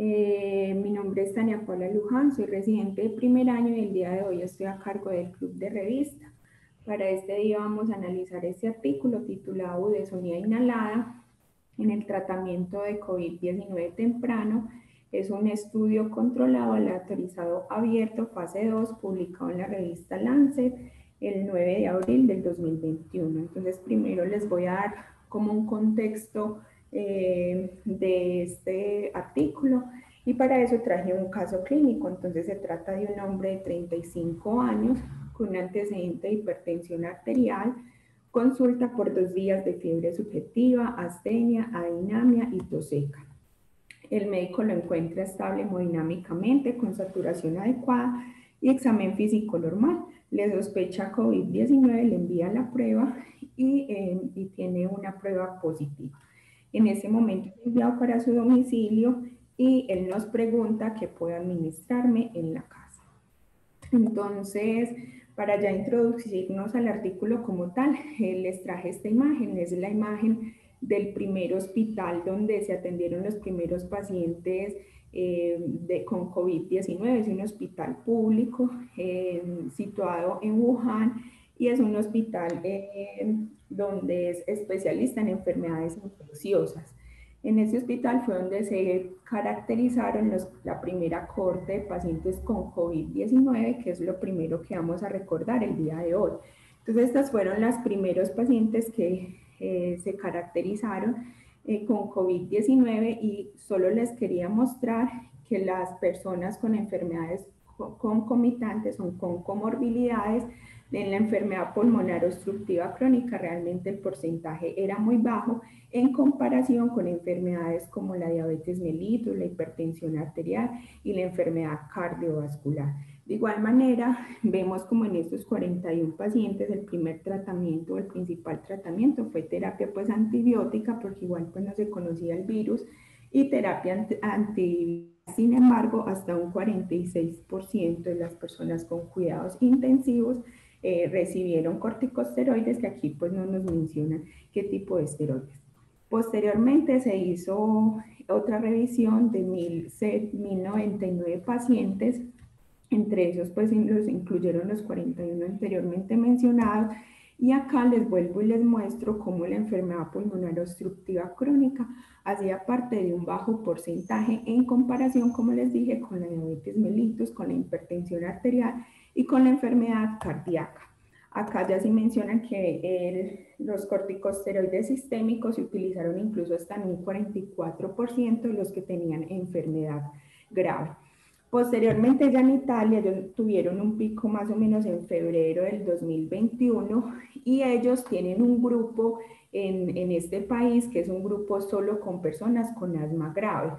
Eh, mi nombre es Tania Paula Luján, soy residente de primer año y el día de hoy estoy a cargo del club de revista. Para este día vamos a analizar este artículo titulado Udesonía inhalada en el tratamiento de COVID-19 temprano. Es un estudio controlado, aleatorizado, abierto, fase 2, publicado en la revista Lancet el 9 de abril del 2021. Entonces, primero les voy a dar como un contexto eh, de este artículo y para eso traje un caso clínico. Entonces, se trata de un hombre de 35 años con un antecedente de hipertensión arterial, consulta por dos días de fiebre subjetiva, astenia, adinamia y tos seca. El médico lo encuentra estable hemodinámicamente, con saturación adecuada y examen físico normal. Le sospecha COVID-19, le envía la prueba y, eh, y, tiene una prueba positiva. En ese momento enviado para su domicilio y él nos pregunta qué puede administrarme en la casa. Entonces, para ya introducirnos al artículo como tal, les traje esta imagen, es la imagen del primer hospital donde se atendieron los primeros pacientes eh, de, con COVID-19. Es un hospital público eh, situado en Wuhan y es un hospital eh, donde es especialista en enfermedades infecciosas. En ese hospital fue donde se caracterizaron los, la primera corte de pacientes con COVID-19, que es lo primero que vamos a recordar el día de hoy. Entonces, estas fueron las primeros pacientes que eh, se caracterizaron eh, con COVID-19 y solo les quería mostrar que las personas con enfermedades concomitantes o con comorbilidades en la enfermedad pulmonar obstructiva crónica realmente el porcentaje era muy bajo en comparación con enfermedades como la diabetes mellitus, la hipertensión arterial y la enfermedad cardiovascular. De igual manera, vemos como en estos 41 pacientes el primer tratamiento, el principal tratamiento fue terapia pues antibiótica porque igual pues no se conocía el virus y terapia antibiótica. Sin embargo, hasta un 46% de las personas con cuidados intensivos eh, recibieron corticosteroides, que aquí pues no nos mencionan qué tipo de esteroides. Posteriormente se hizo otra revisión de 1099 pacientes, entre esos pues los incluyeron los 41 anteriormente mencionados, y acá les vuelvo y les muestro cómo la enfermedad pulmonar obstructiva crónica hacía parte de un bajo porcentaje en comparación, como les dije, con la diabetes mellitus, con la hipertensión arterial y con la enfermedad cardíaca. Acá ya se mencionan que los corticosteroides sistémicos se utilizaron incluso hasta en un 44% de los que tenían enfermedad grave. Posteriormente ya en Italia ellos tuvieron un pico más o menos en febrero del 2021 y ellos tienen un grupo en, en este país que es un grupo solo con personas con asma grave.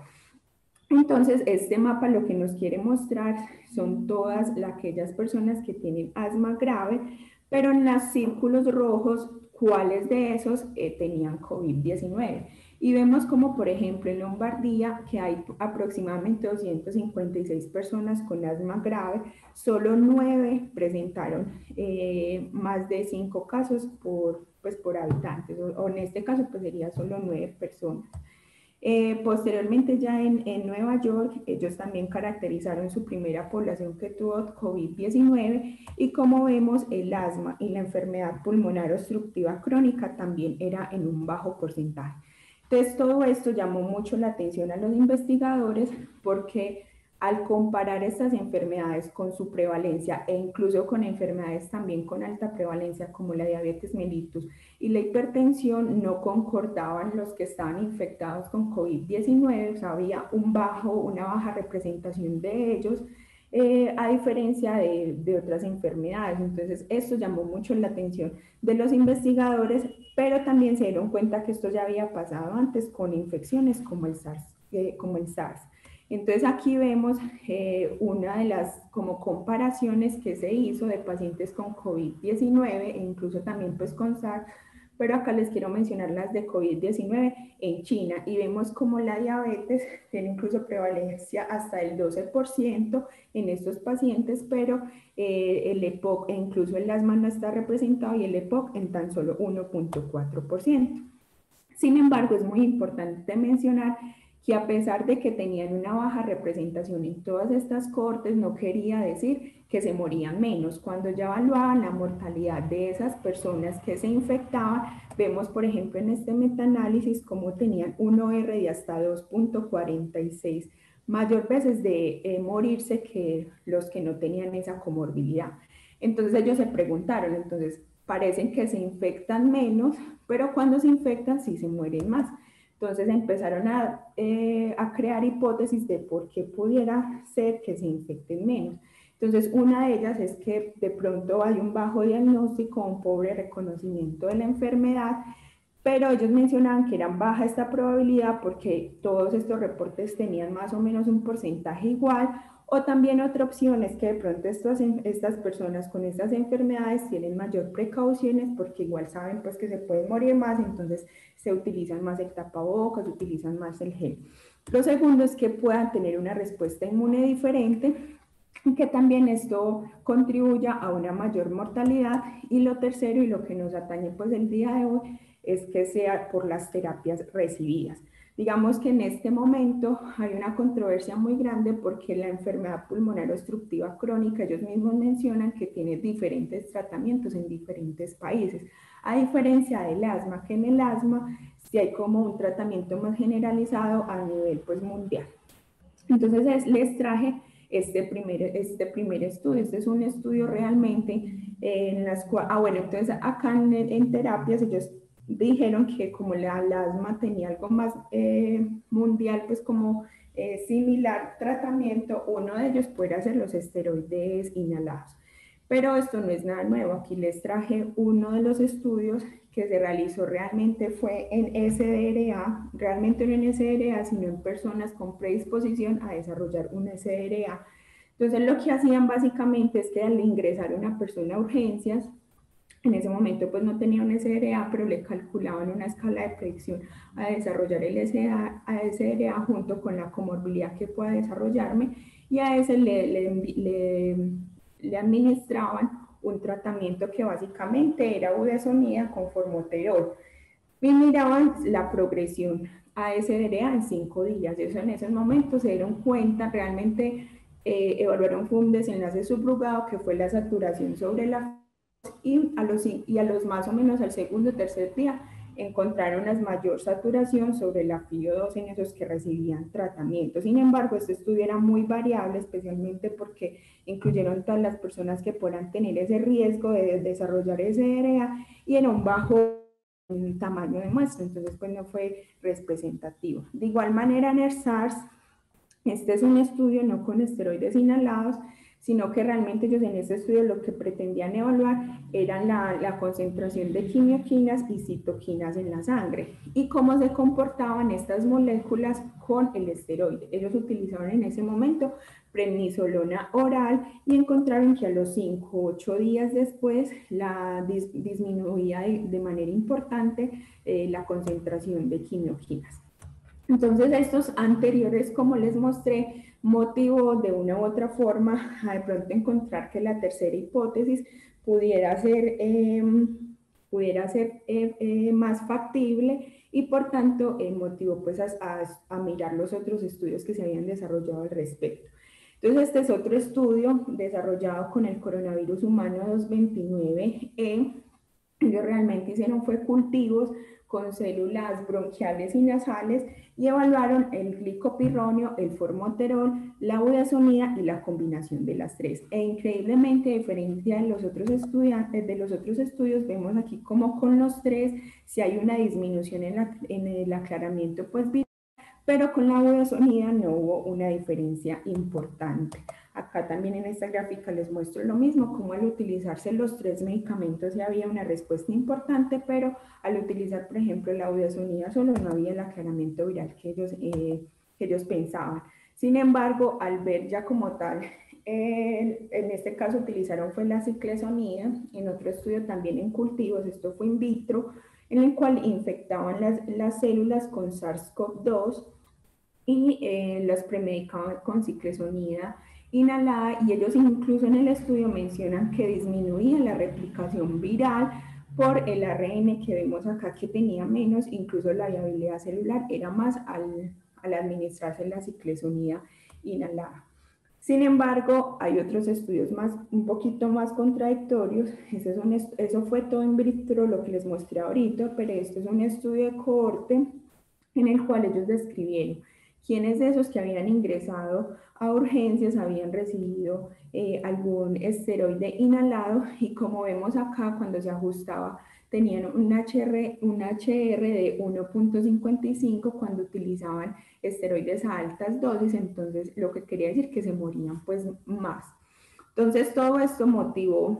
Entonces, este mapa lo que nos quiere mostrar son todas aquellas personas que tienen asma grave, pero en los círculos rojos, cuáles de esos eh, tenían COVID-19. Y vemos como, por ejemplo, en Lombardía, que hay aproximadamente 256 personas con asma grave, solo 9 presentaron eh, más de 5 casos por, pues, por habitantes, o, en este caso pues sería solo 9 personas. Eh, posteriormente ya en, en, Nueva York, ellos también caracterizaron su primera población que tuvo COVID-19 y como vemos el asma y la enfermedad pulmonar obstructiva crónica también era en un bajo porcentaje. Entonces todo esto llamó mucho la atención a los investigadores porque al comparar estas enfermedades con su prevalencia e incluso con enfermedades también con alta prevalencia como la diabetes mellitus y la hipertensión, no concordaban los que estaban infectados con COVID-19, o sea, había un bajo, una baja representación de ellos, eh, a diferencia de, otras enfermedades. Entonces, esto llamó mucho la atención de los investigadores, pero también se dieron cuenta que esto ya había pasado antes con infecciones como el SARS. Eh, como el SARS. Entonces aquí vemos eh, una de las como comparaciones que se hizo de pacientes con COVID-19 e incluso también pues con SARS, pero acá les quiero mencionar las de COVID-19 en China y vemos como la diabetes tiene incluso prevalencia hasta el 12% en estos pacientes, pero eh, el EPOC e incluso el asma no está representado y el EPOC en tan solo 1.4%. Sin embargo, es muy importante mencionar que a pesar de que tenían una baja representación en todas estas cortes, no quería decir que se morían menos. Cuando ya evaluaban la mortalidad de esas personas que se infectaban, vemos por ejemplo en este metaanálisis cómo tenían un OR de hasta 2.46 mayor veces de eh, morirse que los que no tenían esa comorbilidad. Entonces ellos se preguntaron, entonces parecen que se infectan menos, pero cuando se infectan sí se mueren más. Entonces empezaron a, eh, a crear hipótesis de por qué pudiera ser que se infecten menos. Entonces, una de ellas es que de pronto hay un bajo diagnóstico, un pobre reconocimiento de la enfermedad, pero ellos mencionaban que era baja esta probabilidad porque todos estos reportes tenían más o menos un porcentaje igual o también otra opción es que de pronto estas, personas con estas enfermedades tienen mayor precauciones porque igual saben pues que se pueden morir más, entonces se utilizan más el tapabocas, utilizan más el gel. Lo segundo es que puedan tener una respuesta inmune diferente, que también esto contribuya a una mayor mortalidad. Y lo tercero y lo que nos atañe pues el día de hoy es que sea por las terapias recibidas. Digamos que en este momento hay una controversia muy grande porque la enfermedad pulmonar obstructiva crónica, ellos mismos mencionan que tiene diferentes tratamientos en diferentes países, a diferencia del asma, que en el asma sí hay como un tratamiento más generalizado a nivel pues mundial. Entonces les traje este primer, este primer estudio. Este es un estudio realmente en las cuales, ah bueno, entonces acá en, en terapias ellos dijeron que como la, asma tenía algo más eh, mundial, pues como eh, similar tratamiento, uno de ellos puede ser los esteroides inhalados. Pero esto no es nada nuevo. Aquí les traje uno de los estudios que se realizó realmente fue en SDRA, realmente no en SDRA, sino en personas con predisposición a desarrollar un SDRA. Entonces lo que hacían básicamente es que al ingresar una persona a urgencias, en ese momento pues no tenía un SDRA, pero le calculaban una escala de predicción a desarrollar el SDRA, junto con la comorbilidad que pueda desarrollarme y a ese le, le, le, administraban un tratamiento que básicamente era budesonida con formoterol y miraban la progresión a SDRA en cinco días. Eso en esos momentos se dieron cuenta, realmente eh, evaluaron un desenlace subrogado que fue la saturación sobre la y a los, y a los más o menos al segundo o tercer día encontraron una mayor saturación sobre la FIO2 en esos que recibían tratamiento. Sin embargo, este estudio era muy variable, especialmente porque incluyeron todas las personas que puedan tener ese riesgo de desarrollar SDRA y en un bajo tamaño de muestra, entonces pues no fue representativo. De igual manera en el SARS, este es un estudio no con esteroides inhalados, sino que realmente ellos en este estudio lo que pretendían evaluar era la, concentración de quimioquinas y citoquinas en la sangre y cómo se comportaban estas moléculas con el esteroide. Ellos utilizaron en ese momento prednisolona oral y encontraron que a los 5 o 8 días después la disminuía de, manera importante eh, la concentración de quimioquinas. Entonces, estos anteriores, como les mostré, motivó de una u otra forma a de pronto encontrar que la tercera hipótesis pudiera ser, em, pudiera ser eh, eh, más factible y por tanto motivó pues a, a, mirar los otros estudios que se habían desarrollado al respecto. Entonces este es otro estudio desarrollado con el coronavirus humano 229E. Ellos realmente hicieron fue cultivos con células bronquiales y nasales y evaluaron el glicopirronio, el formoterol, la budesonida y la combinación de las tres. E increíblemente, a diferencia de los otros estudiantes, de los otros estudios, vemos aquí como con los tres si hay una disminución en, en el aclaramiento pues pero con la budesonida no hubo una diferencia importante. Acá también en esta gráfica les muestro lo mismo, como al utilizarse los tres medicamentos ya había una respuesta importante, pero al utilizar, por ejemplo, la budesonida solo no había el aclaramiento viral que ellos, eh, que ellos pensaban. Sin embargo, al ver ya como tal, en este caso utilizaron fue la ciclesonida, en otro estudio también en cultivos, esto fue in vitro, en el cual infectaban las, las células con SARS-CoV-2 y eh, las premedicaban con ciclesonida inhalada y ellos incluso en el estudio mencionan que disminuía la replicación viral por el ARN que vemos acá que tenía menos, incluso la viabilidad celular era más al, al administrarse la ciclesonía inhalada. Sin embargo, hay otros estudios más, un poquito más contradictorios. Ese es eso fue todo en vitro, lo que les mostré ahorita, pero esto es un estudio de cohorte en el cual ellos describieron quiénes de esos que habían ingresado a urgencias habían recibido eh, algún esteroide inhalado y como vemos acá, cuando se ajustaba, tenían un HR, un HR de 1.55 cuando utilizaban esteroides a altas dosis, entonces lo que quería decir que se morían pues más. Entonces todo esto motivó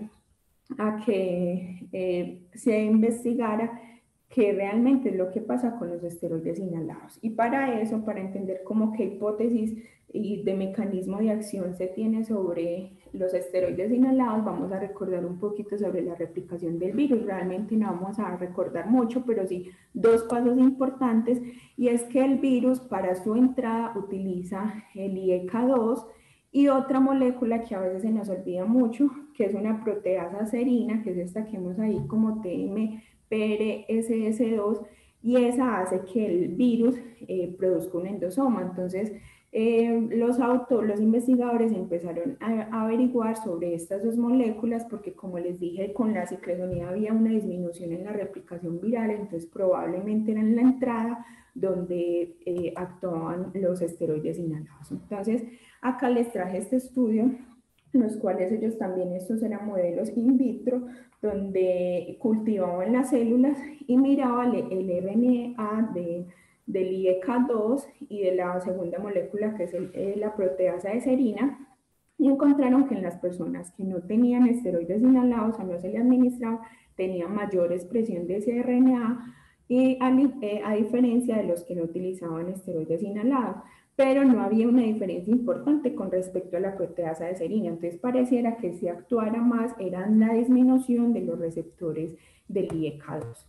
a que eh, se investigara qué realmente es lo que pasa con los esteroides inhalados. Y para eso, para entender cómo qué hipótesis y de mecanismo de acción se tiene sobre los esteroides inhalados, vamos a recordar un poquito sobre la replicación del virus. Realmente no vamos a recordar mucho, pero sí dos pasos importantes, y es que el virus para su entrada utiliza el IEK2 y otra molécula que a veces se nos olvida mucho, que es una proteasa serina, que es esta que vemos ahí como TMPRSS2, y esa hace que el virus eh, produzca un endosoma. Entonces, eh, los autores, los investigadores empezaron a, averiguar sobre estas dos moléculas porque como les dije, con la ciclesonía había una disminución en la replicación viral, entonces probablemente era en la entrada donde eh, actuaban los esteroides inhalados. Entonces, acá les traje este estudio los cuales ellos también, estos eran modelos in vitro, donde cultivaban las células y miraban el RNA de del IEK2 y de la segunda molécula que es eh, la proteasa de serina y encontraron que en las personas que no tenían esteroides inhalados o no se les administraba tenían mayor expresión de ese RNA y a, eh, a, diferencia de los que no utilizaban esteroides inhalados, pero no había una diferencia importante con respecto a la proteasa de serina, entonces pareciera que si actuara más era la disminución de los receptores del IEK2.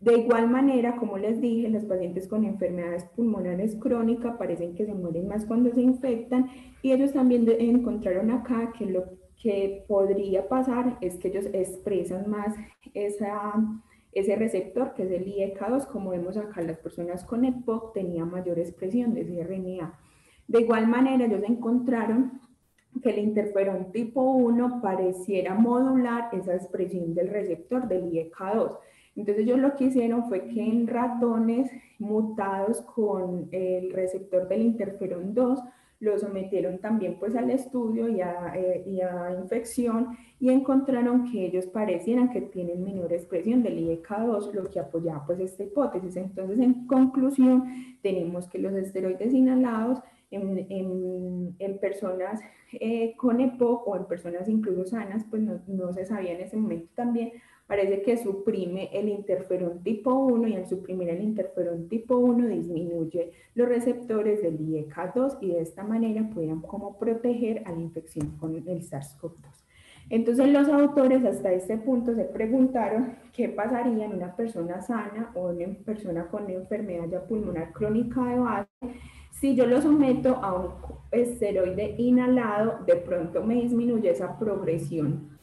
De igual manera, como les dije, los pacientes con enfermedades pulmonares crónicas parecen que se mueren más cuando se infectan y ellos también encontraron acá que lo que podría pasar es que ellos expresan más esa, ese receptor que es el IEK2, como vemos acá las personas con EPOC tenían mayor expresión de ese RNA. De igual manera, ellos encontraron que el interferón tipo 1 pareciera modular esa expresión del receptor del IEK2. Entonces ellos lo que hicieron fue que en ratones mutados con el receptor del interferón 2, lo sometieron también pues al estudio y a, eh, infección y encontraron que ellos parecieran que tienen menor expresión del IEK2, lo que apoyaba pues esta hipótesis. Entonces en conclusión tenemos que los esteroides inhalados en, en, en personas eh, con EPOC o en personas incluso sanas pues no, no se sabía en ese momento también parece que suprime el interferón tipo 1 y al suprimir el interferón tipo 1 disminuye los receptores del IEK2 y de esta manera pueden como proteger a la infección con el SARS-CoV-2. Entonces los autores hasta este punto se preguntaron qué pasaría en una persona sana o en una persona con una enfermedad ya pulmonar crónica de base si yo lo someto a un esteroide inhalado, de pronto me disminuye esa progresión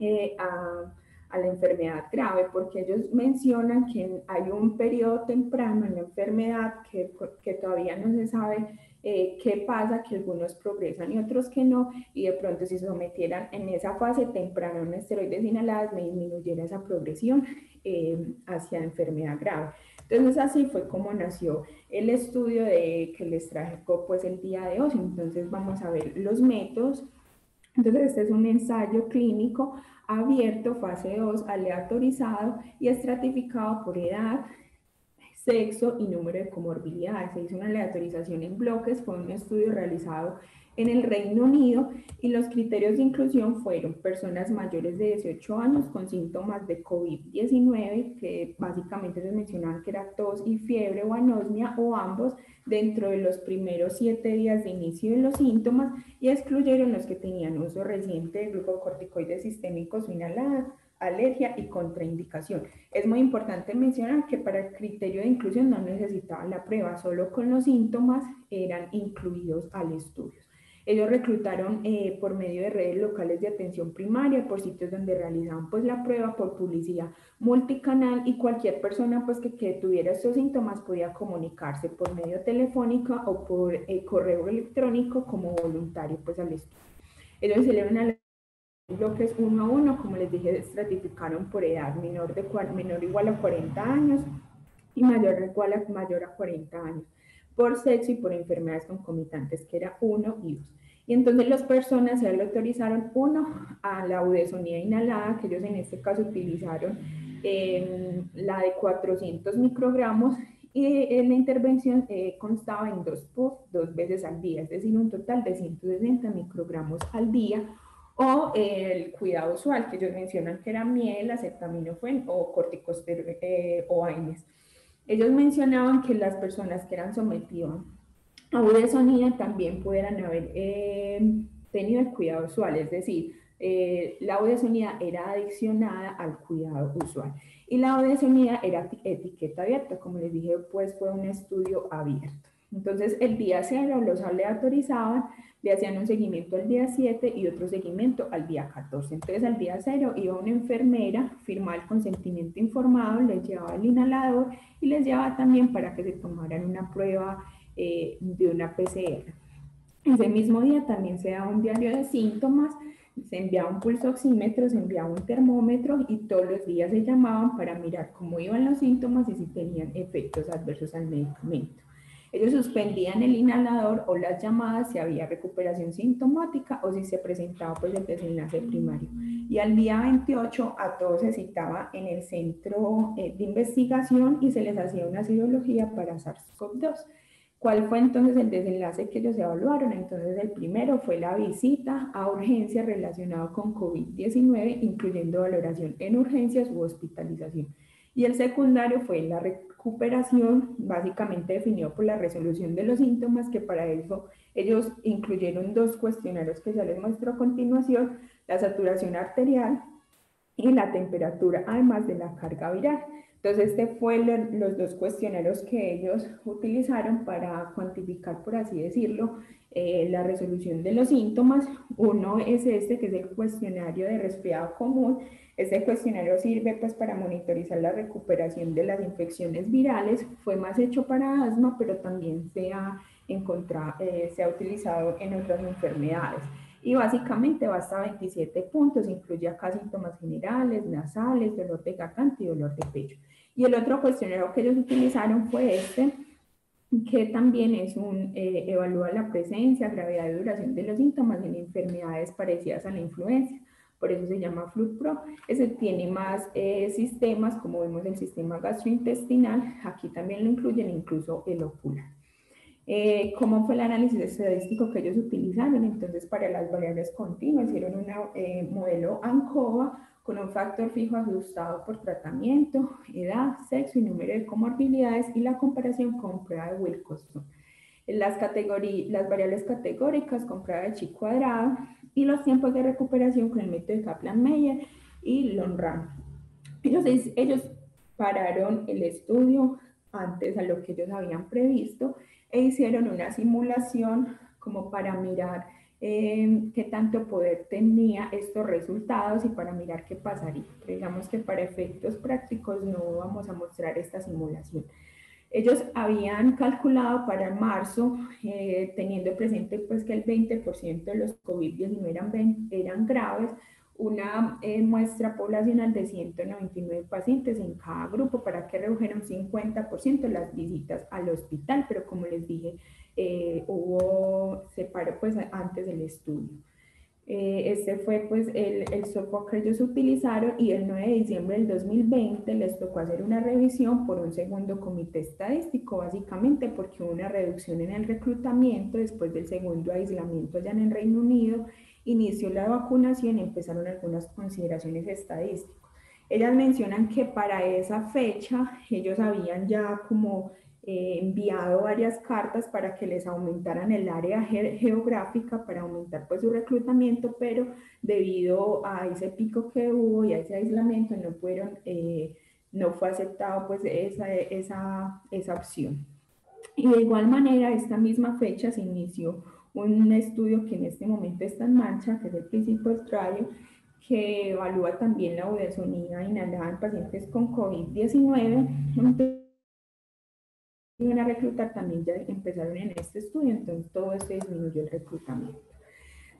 eh, a la enfermedad grave, porque ellos mencionan que hay un periodo temprano en la enfermedad que, que todavía no se sabe eh, qué pasa, que algunos progresan y otros que no, y de pronto si sometieran en esa fase temprana a un esteroides inhaladas, me disminuyera esa progresión eh, hacia enfermedad grave. Entonces así fue como nació el estudio de que les traje pues el día de hoy. Entonces vamos a ver los métodos. Entonces este es un ensayo clínico abierto, fase 2, aleatorizado y estratificado por edad, sexo y número de comorbilidades. Se hizo una aleatorización en bloques, fue un estudio realizado en el Reino Unido y los criterios de inclusión fueron personas mayores de 18 años con síntomas de COVID-19, que básicamente se mencionaban que era tos y fiebre o anosmia o ambos dentro de los primeros siete días de inicio de los síntomas y excluyeron los que tenían uso reciente de glucocorticoides sistémicos o inhaladas alergia y contraindicación. Es muy importante mencionar que para el criterio de inclusión no necesitaban la prueba, solo con los síntomas eran incluidos al estudio. Ellos reclutaron eh, por medio de redes locales de atención primaria, por sitios donde realizaban pues la prueba, por publicidad multicanal y cualquier persona pues que, que tuviera estos síntomas podía comunicarse por medio telefónico o por eh, correo electrónico como voluntario pues al estudio. Ellos a bloques uno a uno, como les dije, estratificaron por edad menor, de, menor igual a 40 años y mayor igual a mayor a 40 años por sexo y por enfermedades concomitantes, que era 1 y 2. Y entonces las personas se le autorizaron, uno, a la budesonía inhalada, que ellos en este caso utilizaron eh, la de 400 microgramos, y en la intervención eh, constaba en dos puff, dos veces al día, es decir, un total de 160 microgramos al día, o el cuidado usual, que ellos mencionan que era miel, acetaminofén o corticosteroides eh, o AINES. Ellos mencionaban que las personas que eran sometidas a budesonía también pudieran haber eh, tenido el cuidado usual, es decir, eh, la budesonía era adicionada al cuidado usual y la budesonía era etiqueta abierta, como les dije, pues fue un estudio abierto. Entonces, el día cero los aleatorizaban, le hacían un seguimiento al día 7 y otro seguimiento al día 14. Entonces, al día cero iba una enfermera, firmaba el consentimiento informado, les llevaba el inhalador y les llevaba también para que se tomaran una prueba eh, de una PCR. Ese mismo día también se daba un diario de síntomas, se enviaba un pulso oxímetro, se enviaba un termómetro y todos los días se llamaban para mirar cómo iban los síntomas y si tenían efectos adversos al medicamento. Ellos suspendían el inhalador o las llamadas si había recuperación sintomática o si se presentaba pues el desenlace primario. Y al día 28 a todos se citaba en el centro eh, de investigación y se les hacía una cirugía para SARS-CoV-2. ¿Cuál fue entonces el desenlace que ellos evaluaron? Entonces el primero fue la visita a urgencias relacionado con COVID-19, incluyendo valoración en urgencias u hospitalización. Y el secundario fue la recuperación, básicamente definido por la resolución de los síntomas, que para eso ellos incluyeron dos cuestionarios que ya les muestro a continuación, la saturación arterial y la temperatura, además de la carga viral. Entonces, este fue los dos cuestionarios que ellos utilizaron para cuantificar, por así decirlo, eh, la resolución de los síntomas. Uno es este, que es el cuestionario de resfriado común. Este cuestionario sirve pues para monitorizar la recuperación de las infecciones virales. Fue más hecho para asma, pero también se ha, encontrado, eh, se ha utilizado en otras enfermedades. Y básicamente va hasta 27 puntos, incluye acá síntomas generales, nasales, dolor de garganta y dolor de pecho. Y el otro cuestionario que ellos utilizaron fue este, que también es un, eh, evalúa la presencia, gravedad y duración de los síntomas en enfermedades parecidas a la influencia. Por eso se llama FLUPRO. Ese tiene más eh, sistemas, como vemos el sistema gastrointestinal. Aquí también lo incluyen incluso el ocular. Eh, ¿Cómo fue el análisis estadístico que ellos utilizaron? Entonces, para las variables continuas, hicieron un modelo ANCOVA con un factor fijo ajustado por tratamiento, edad, sexo y número de comorbilidades y la comparación con prueba de Wilcoxon. Las, las variables categóricas con prueba de chi cuadrado y los tiempos de recuperación con el método de Kaplan-Meier y Lonran. Ellos, ellos pararon el estudio antes a lo que ellos habían previsto e hicieron una simulación como para mirar eh, qué tanto poder tenía estos resultados y para mirar qué pasaría. digamos que para efectos prácticos no vamos a mostrar esta simulación. Ellos habían calculado para marzo, eh, teniendo presente pues que el 20% de los COVID-19 eran, eran graves, una eh, muestra poblacional de 199 pacientes en cada grupo para que redujeran 50% las visitas al hospital, pero como les dije, eh, hubo, se paró pues antes del estudio. Eh, este fue pues el, el, software que ellos utilizaron y el 9 de diciembre del 2020 les tocó hacer una revisión por un segundo comité estadístico, básicamente porque hubo una reducción en el reclutamiento después del segundo aislamiento allá en el Reino Unido, inició la vacunación y empezaron algunas consideraciones estadísticas. Ellas mencionan que para esa fecha ellos habían ya como eh, enviado varias cartas para que les aumentaran el área geográfica para aumentar pues su reclutamiento, pero debido a ese pico que hubo y a ese aislamiento no fueron, eh, no fue aceptado pues esa, esa, esa opción. Y de igual manera, esta misma fecha se inició un estudio que en este momento está en marcha, que es el principio trial, que evalúa también la budesonía inhalada en pacientes con COVID-19. Iban a reclutar también, ya empezaron en este estudio, entonces todo esto disminuyó el reclutamiento.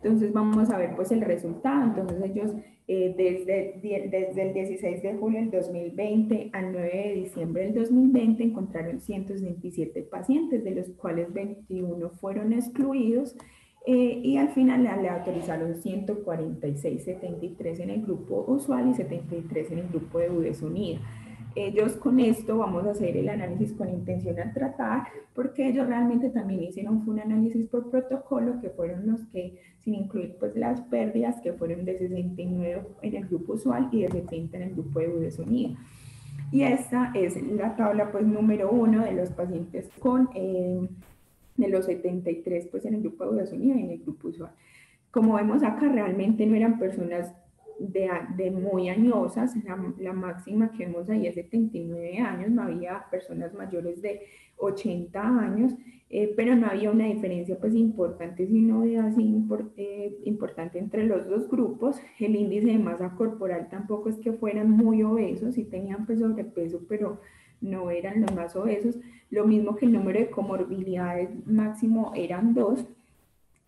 Entonces vamos a ver pues el resultado. Entonces ellos eh, desde, desde el 16 de julio del 2020 al 9 de diciembre del 2020 encontraron 127 pacientes, de los cuales 21 fueron excluidos eh, y al final le autorizaron 146, 73 en el grupo usual y 73 en el grupo de UDES Unida. Ellos con esto vamos a hacer el análisis con intención al tratar, porque ellos realmente también hicieron un análisis por protocolo, que fueron los que, sin incluir pues las pérdidas, que fueron de 69 en el grupo usual y de 70 en el grupo de UDES Unida. Y esta es la tabla pues número uno de los pacientes con, eh, de los 73 pues en el grupo de UDES Unida y en el grupo usual. Como vemos acá, realmente no eran personas de, muy añosas, la, máxima que vemos ahí es de 79 años, no había personas mayores de 80 años, eh, pero no había una diferencia pues importante, sino de así eh, importante entre los dos grupos. El índice de masa corporal tampoco es que fueran muy obesos, sí tenían pues sobrepeso, pero no eran los más obesos. Lo mismo que el número de comorbilidades máximo eran dos.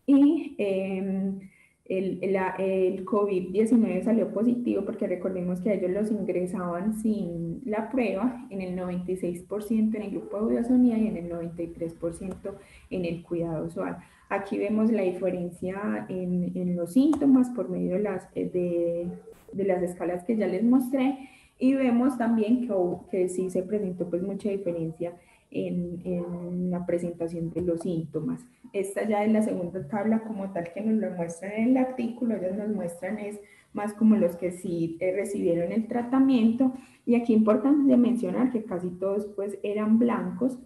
Y em, el, el COVID-19 salió positivo porque recordemos que ellos los ingresaban sin la prueba en el 96% en el grupo de Udasonía y en el 93% en el cuidado usual. Aquí vemos la diferencia en, en los síntomas por medio de las, de, de, las escalas que ya les mostré y vemos también que, que sí se presentó pues mucha diferencia en, en, la presentación de los síntomas. Esta ya es la segunda tabla como tal que nos lo muestran en el artículo, ellos nos muestran es más como los que sí eh, recibieron el tratamiento y aquí importante mencionar que casi todos pues eran blancos,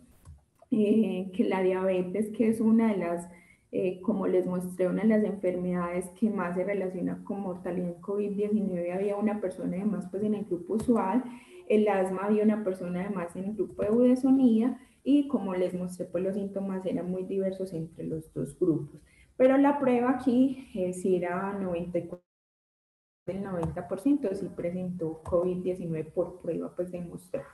eh, que la diabetes que es una de las, eh, como les mostré, una de las enfermedades que más se relaciona con mortalidad en COVID-19, había una persona además pues en el grupo usual el asma había una persona además en el grupo de budesonía y como les mostré, pues los síntomas eran muy diversos entre los dos grupos. Pero la prueba aquí, eh, si era 94, el 90% sí presentó COVID-19 por prueba pues demostrado.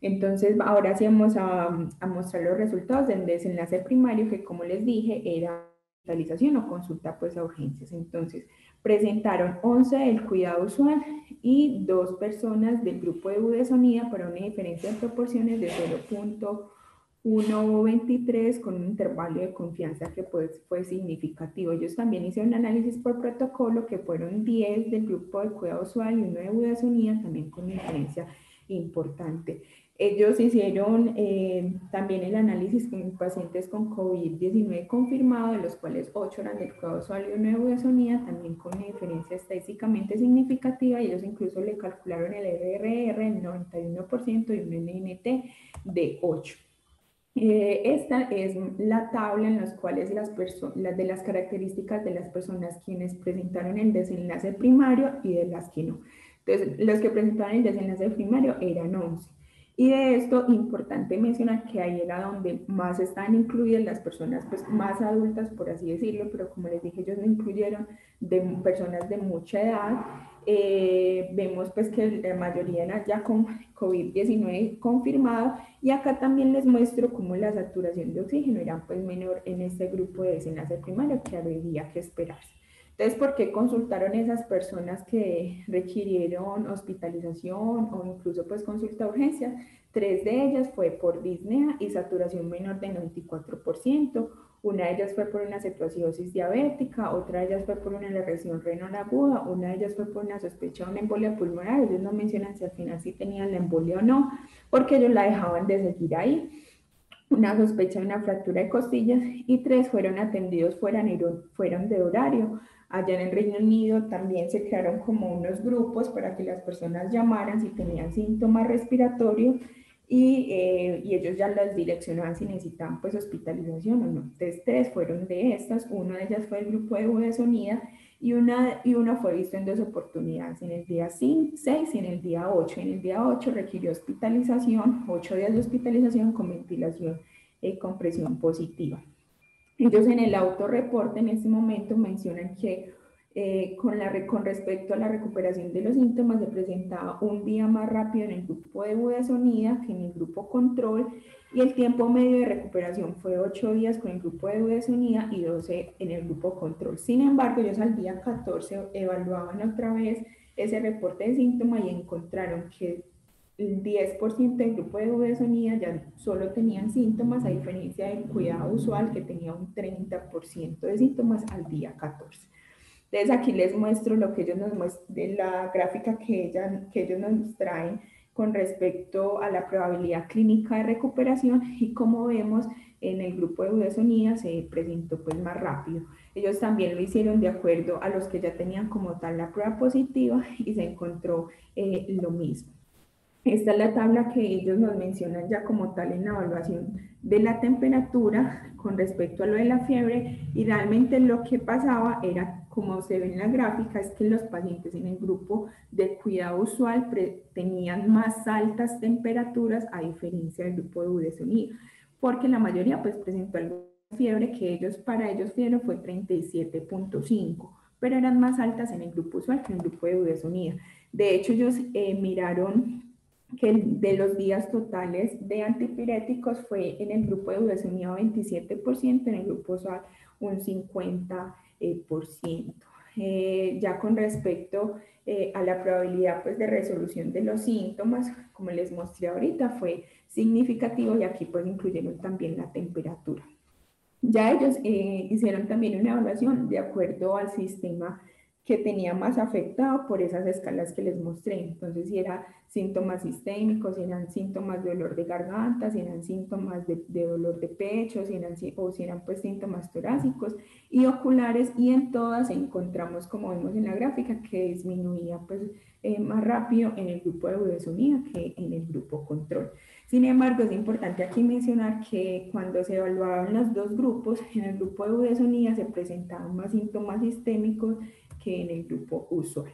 Entonces, ahora sí vamos a, a, mostrar los resultados del desenlace primario, que como les dije, era hospitalización o consulta pues a urgencias. Entonces, presentaron 11 del cuidado usual y dos personas del grupo de budesonía para una diferencia de proporciones de 0.123 con un intervalo de confianza que pues, fue significativo. Ellos también hicieron análisis por protocolo que fueron 10 del grupo de cuidado usual y uno de budesonía también con diferencia importante. Ellos hicieron eh, también el análisis con pacientes con COVID-19 confirmado, de los cuales 8 eran del usual y una de sonía, también con una diferencia estadísticamente significativa, ellos incluso le calcularon el RRR en 91% y un NNT de 8. Eh, esta es la tabla en las cuales las, las de las características de las personas quienes presentaron el desenlace primario y de las que no. Entonces, los que presentaron el desenlace primario eran 11. Y de esto, importante mencionar que ahí era donde más están incluidas las personas pues, más adultas, por así decirlo, pero como les dije, ellos no incluyeron de personas de mucha edad. Eh, vemos pues que la mayoría eran ya con COVID-19 confirmado y acá también les muestro cómo la saturación de oxígeno era pues menor en este grupo de desenlace primario que habría que esperarse. Entonces, ¿por qué consultaron esas personas que requirieron hospitalización o incluso pues consulta de urgencia? Tres de ellas fue por disnea y saturación menor de 94%, una de ellas fue por una cetoacidosis diabética, otra de ellas fue por una lesión renal aguda, una de ellas fue por una sospecha de una embolia pulmonar, ellos no mencionan si al final sí tenían la embolia o no, porque ellos la dejaban de seguir ahí una sospecha de una fractura de costillas y tres fueron atendidos fuera, fueron de horario. Allá en el Reino Unido también se crearon como unos grupos para que las personas llamaran si tenían síntomas respiratorios y, eh, y, ellos ya las direccionaban si necesitaban pues hospitalización o no. Entonces tres fueron de estas, una de ellas fue el grupo de Budesonía y una, y una fue visto en dos oportunidades, en el día 6 y en el día 8. En el día 8 requirió hospitalización, 8 días de hospitalización con ventilación y compresión positiva. Ellos en el autorreporte en este momento mencionan que eh, con, la, con respecto a la recuperación de los síntomas se presentaba un día más rápido en el grupo de budesonida que en el grupo control y el tiempo medio de recuperación fue 8 días con el grupo de budesonida y 12 en el grupo control. Sin embargo, ellos al día 14 evaluaban otra vez ese reporte de síntomas y encontraron que el 10% del grupo de budesonida ya solo tenían síntomas, a diferencia del cuidado usual que tenía un 30% de síntomas al día 14. Entonces aquí les muestro lo que ellos nos muestran, la gráfica que, ella, que ellos nos traen con respecto a la probabilidad clínica de recuperación y como vemos en el grupo de budesonía se presentó pues más rápido. Ellos también lo hicieron de acuerdo a los que ya tenían como tal la prueba positiva y se encontró eh, lo mismo. Esta es la tabla que ellos nos mencionan ya como tal en la evaluación de la temperatura con respecto a lo de la fiebre y realmente lo que pasaba era, como se ve en la gráfica, es que los pacientes en el grupo de cuidado usual tenían más altas temperaturas a diferencia del grupo de budesonía, porque la mayoría pues presentó algo fiebre que ellos, para ellos fiebre fue 37.5, pero eran más altas en el grupo usual que en el grupo de budesonía. De hecho, ellos eh, miraron que de los días totales de antipiréticos fue en el grupo de budesonía 27%, en el grupo usual un 50%. Eh, ya con respecto eh, a la probabilidad pues, de resolución de los síntomas, como les mostré ahorita, fue significativo y aquí pues incluyeron también la temperatura. Ya ellos eh, hicieron también una evaluación de acuerdo al sistema que tenía más afectado por esas escalas que les mostré. Entonces, si eran síntomas sistémicos, si eran síntomas de dolor de garganta, si eran síntomas de, dolor de pecho, si eran, o si eran pues síntomas torácicos y oculares, y en todas encontramos, como vemos en la gráfica, que disminuía pues eh, más rápido en el grupo de budesonía que en el grupo control. Sin embargo, es importante aquí mencionar que cuando se evaluaban los dos grupos, en el grupo de budesonía se presentaban más síntomas sistémicos que en el grupo usual.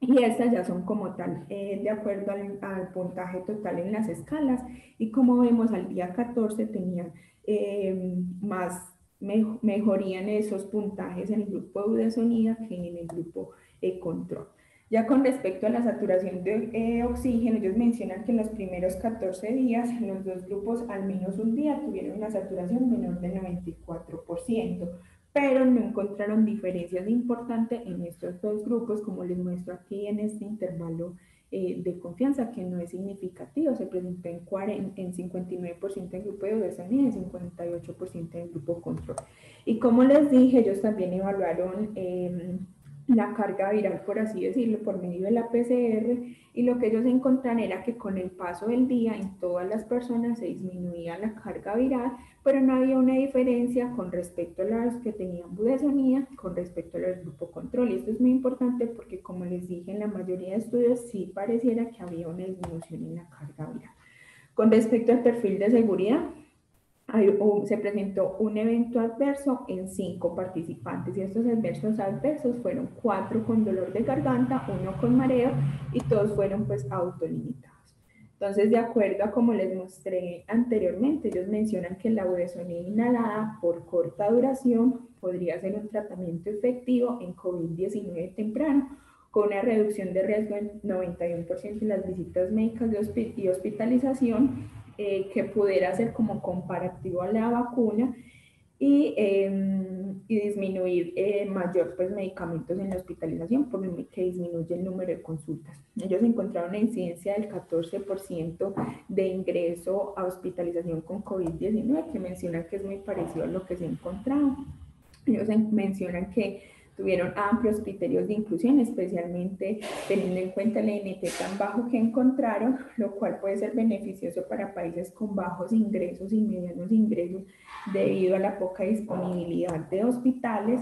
Y estas ya son como tal, eh, de acuerdo al, puntaje total en las escalas. Y como vemos, al día 14 tenían eh, más mejoría en esos puntajes en el grupo de sonida que en el grupo de control. Ya con respecto a la saturación de eh, oxígeno, ellos mencionan que en los primeros 14 días, en los dos grupos, al menos un día, tuvieron una saturación menor del 94% pero no encontraron diferencias importantes en estos dos grupos, como les muestro aquí en este intervalo eh, de confianza, que no es significativo, se presentó en, 40, en 59% en grupo de obesidad y en 58% en grupo control. Y como les dije, ellos también evaluaron... Eh, la carga viral, por así decirlo, por medio de la PCR, y lo que ellos encontraron era que con el paso del día en todas las personas se disminuía la carga viral, pero no había una diferencia con respecto a los que tenían budesonía con respecto al grupo control. Y esto es muy importante porque, como les dije, en la mayoría de estudios sí pareciera que había una disminución en la carga viral. Con respecto al perfil de seguridad, se presentó un evento adverso en cinco participantes y estos eventos adversos fueron cuatro con dolor de garganta, uno con mareo y todos fueron pues autolimitados. Entonces, de acuerdo a como les mostré anteriormente, ellos mencionan que la budesonía inhalada por corta duración podría ser un tratamiento efectivo en COVID-19 temprano, con una reducción de riesgo del 91% en las visitas médicas y hospitalización eh, que pudiera ser como comparativo a la vacuna y, em, y disminuir eh, mayor pues, medicamentos en la hospitalización porque disminuye el número de consultas. Ellos encontraron una incidencia del 14% de ingreso a hospitalización con COVID-19, que menciona que es muy parecido a lo que se ha encontrado. Ellos mencionan que tuvieron amplios criterios de inclusión, especialmente teniendo en cuenta el NT tan bajo que encontraron, lo cual puede ser beneficioso para países con bajos ingresos y medianos ingresos debido a la poca disponibilidad de hospitales.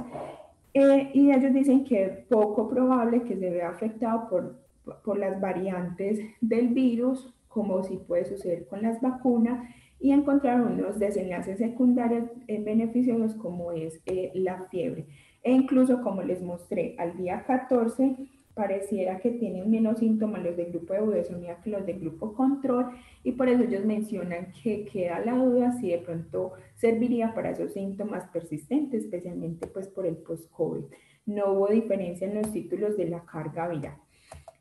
Eh, y ellos dicen que es poco probable que se vea afectado por, por las variantes del virus, como si puede suceder con las vacunas, y encontraron unos desenlaces secundarios beneficiosos como es eh, la fiebre. E incluso, como les mostré, al día 14 pareciera que tienen menos síntomas los del grupo de budesonía que los del grupo control y por eso ellos mencionan que queda la duda si de pronto serviría para esos síntomas persistentes, especialmente pues por el post-COVID. No hubo diferencia en los títulos de la carga viral.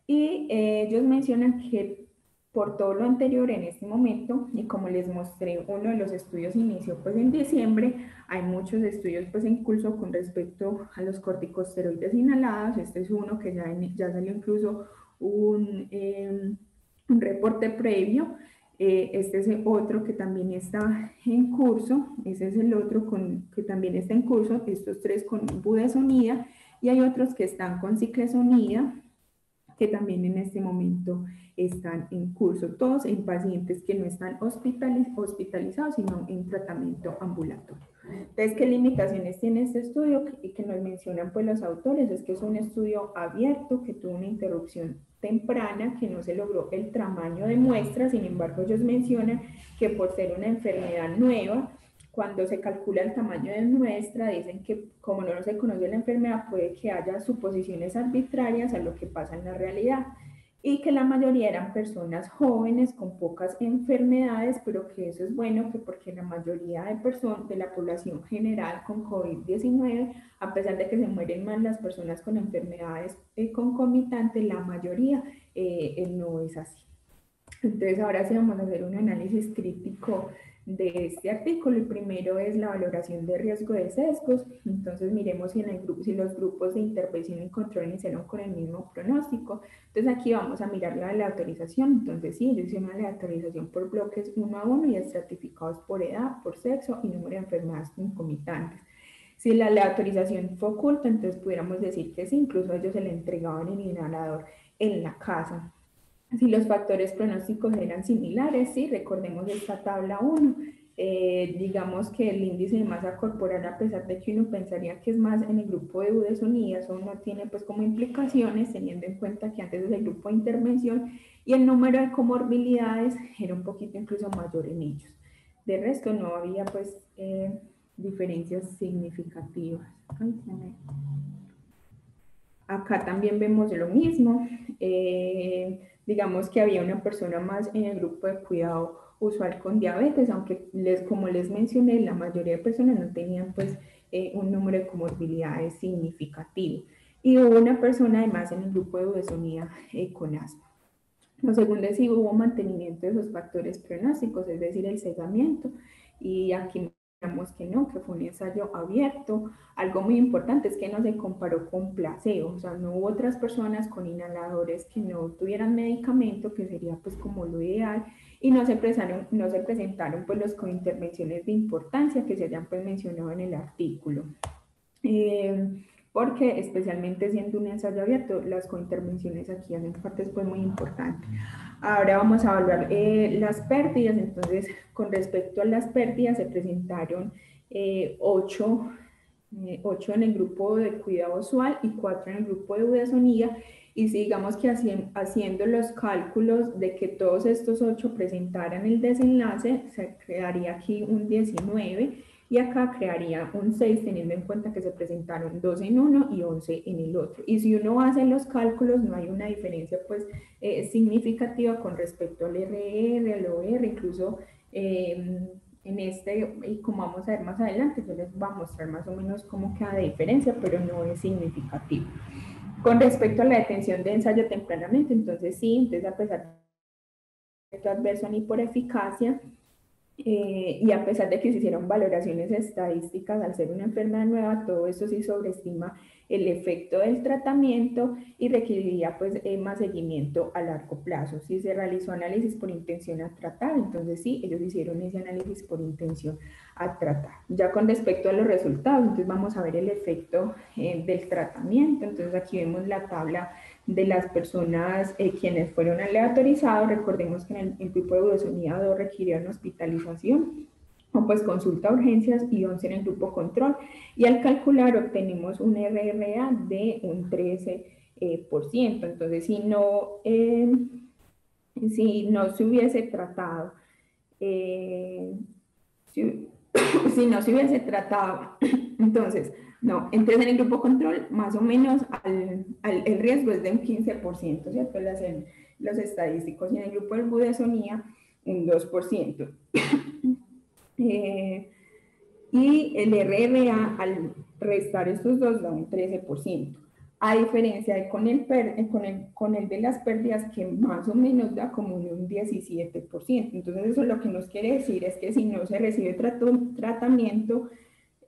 Y eh, ellos mencionan que por todo lo anterior en este momento, y como les mostré, uno de los estudios inició pues en diciembre, hay muchos estudios pues en curso con respecto a los corticosteroides inhalados, este es uno que ya, ya salió incluso un, em, un reporte previo, eh, este es otro que también está en curso, ese es el otro con, que también está en curso, estos tres con budesonida, y hay otros que están con ciclesonida, que también en este momento están en curso, todos en pacientes que no están hospitalizados, sino en tratamiento ambulatorio. Entonces, ¿qué limitaciones tiene este estudio? Y que nos mencionan pues los autores, es que es un estudio abierto, que tuvo una interrupción temprana, que no se logró el tamaño de muestra, sin embargo ellos mencionan que por ser una enfermedad nueva, cuando se calcula el tamaño de muestra, dicen que como no se conoce la enfermedad, puede que haya suposiciones arbitrarias a lo que pasa en la realidad y que la mayoría eran personas jóvenes con pocas enfermedades, pero que eso es bueno que porque la mayoría de personas de la población general con COVID-19, a pesar de que se mueren más las personas con enfermedades eh, concomitantes, la mayoría eh, eh, no es así. Entonces ahora sí vamos a hacer un análisis crítico de este artículo. El primero es la valoración de riesgo de sesgos. Entonces miremos si, en el grupo, si los grupos de intervención y control iniciaron con el mismo pronóstico. Entonces aquí vamos a mirar la aleatorización. Entonces sí, ellos hicieron aleatorización por bloques uno a uno y estratificados por edad, por sexo y número de enfermedades concomitantes. Si la aleatorización fue oculta, entonces pudiéramos decir que sí, incluso ellos se le entregaban el inhalador en la casa. Si los factores pronósticos eran similares, sí, recordemos esta tabla 1, eh, digamos que el índice de masa corporal, a pesar de que uno pensaría que es más en el grupo de udesonías, eso no tiene pues como implicaciones, teniendo en cuenta que antes es el grupo de intervención y el número de comorbilidades era un poquito incluso mayor en ellos. De resto no había pues eh, diferencias significativas. Acá también vemos lo mismo. Eh, digamos que había una persona más en el grupo de cuidado usual con diabetes, aunque les, como les mencioné, la mayoría de personas no tenían pues eh, un número de comorbilidades significativo. Y hubo una persona además en el grupo de obesonía eh, con asma. Lo segundo es si hubo mantenimiento de esos factores pronósticos, es decir, el cegamiento. Y aquí que no, que fue un ensayo abierto. Algo muy importante es que no se comparó con placebo, o sea, no hubo otras personas con inhaladores que no tuvieran medicamento, que sería pues como lo ideal, y no se presentaron, no se presentaron pues los con intervenciones de importancia que se hayan pues mencionado en el artículo. Eh, porque especialmente siendo un ensayo abierto, las cointervenciones aquí hacen parte pues muy importante. Ahora vamos a evaluar eh, las pérdidas, entonces con respecto a las pérdidas se presentaron eh, ocho, eh, ocho, en el grupo de cuidado usual y cuatro en el grupo de udesonía, y si digamos que haciendo los cálculos de que todos estos ocho presentaran el desenlace, se crearía aquí un 19 y acá crearía un 6 teniendo en cuenta que se presentaron 2 en uno y 11 en el otro. Y si uno hace los cálculos no hay una diferencia pues eh, significativa con respecto al RR, al OR, incluso em, en este, y como vamos a ver más adelante, yo les voy a mostrar más o menos cómo queda de diferencia, pero no es significativo. Con respecto a la detención de ensayo tempranamente, entonces sí, entonces a pesar de adverso ni por eficacia, eh, y a pesar de que se hicieron valoraciones estadísticas al ser una enfermedad nueva, todo eso sí sobreestima el efecto del tratamiento y requeriría pues eh, más seguimiento a largo plazo. Si se realizó análisis por intención a tratar, entonces sí, ellos hicieron ese análisis por intención a tratar. Ya con respecto a los resultados, entonces vamos a ver el efecto eh, del tratamiento. Entonces aquí vemos la tabla de las personas eh, quienes fueron aleatorizados. Recordemos que en el, grupo de budesonía 2 requirieron hospitalización o pues consulta a urgencias y 11 en el grupo control. Y al calcular obtenemos un RRA de un 13%. Eh, por ciento. Entonces, si no, eh, si no se hubiese tratado, si, si no se hubiese tratado, entonces, No, entonces en el grupo control, más o menos el riesgo es de un 15%, ¿cierto? Las, los estadísticos. Y en el grupo de budesonía, un 2%. eh, y el RRA, al restar estos dos, da un 13%. A diferencia de con el, con, el, con el de las pérdidas, que más o menos da como un 17%. Entonces, eso lo que nos quiere decir es que si no se recibe tratamiento,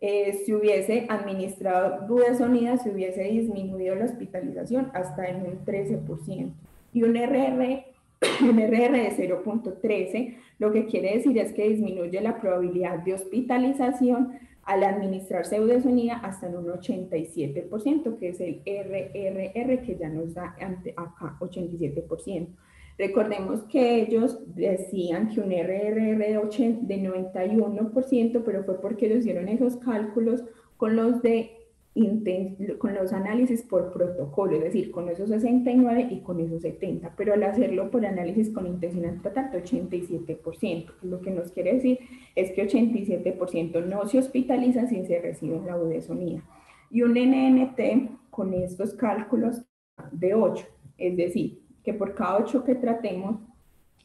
eh, hubiese administrado budesonida, se hubiese disminuido la hospitalización hasta en un 13%. Y un RR, un RR de 0.13, lo que quiere decir es que disminuye la probabilidad de hospitalización al administrarse budesonida hasta en un 87%, que es el RRR que ya nos da acá 87%. Recordemos que ellos decían que un RRR de, de 91%, pero fue porque ellos hicieron esos cálculos con los de con los análisis por protocolo, es decir, con esos 69 y con esos 70, pero al hacerlo por análisis con intención tratar, 87%. Lo que nos quiere decir es que 87% no se hospitaliza sin se recibe la budesonía. Y un NNT con estos cálculos de 8, es decir, que por cada 8 que tratemos,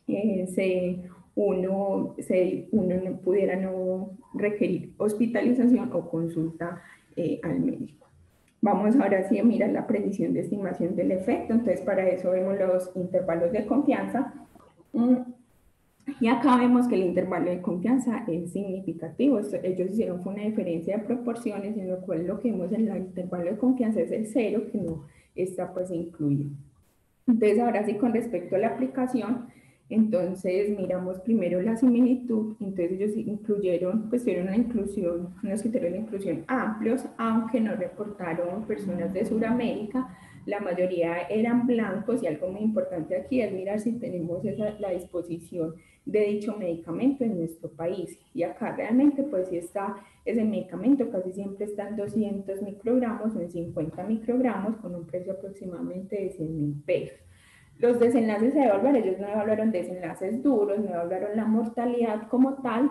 eh, se, uno, se, uno pudiera no requerir hospitalización o consulta eh, al médico. Vamos ahora sí a mirar la predicción de estimación del efecto. Entonces, para eso vemos los intervalos de confianza. Mm, y acá vemos que el intervalo de confianza es significativo. ellos hicieron una diferencia de proporciones, en lo cual lo que vemos en el intervalo de confianza es el cero, que no está pues incluido. Entonces, ahora sí, con respecto a la aplicación, entonces miramos primero la similitud, entonces ellos incluyeron, pues tuvieron una inclusión, unos criterios de inclusión amplios, aunque no reportaron personas de Sudamérica, la mayoría eran blancos y algo muy importante aquí es mirar si tenemos esa, la disposición de dicho medicamento en nuestro país. Y acá realmente pues si está ese medicamento, casi siempre está en 200 microgramos o en 50 microgramos con un precio aproximadamente de 100 mil pesos. Los desenlaces se evaluaron, ellos no evaluaron desenlaces duros, no evaluaron la mortalidad como tal,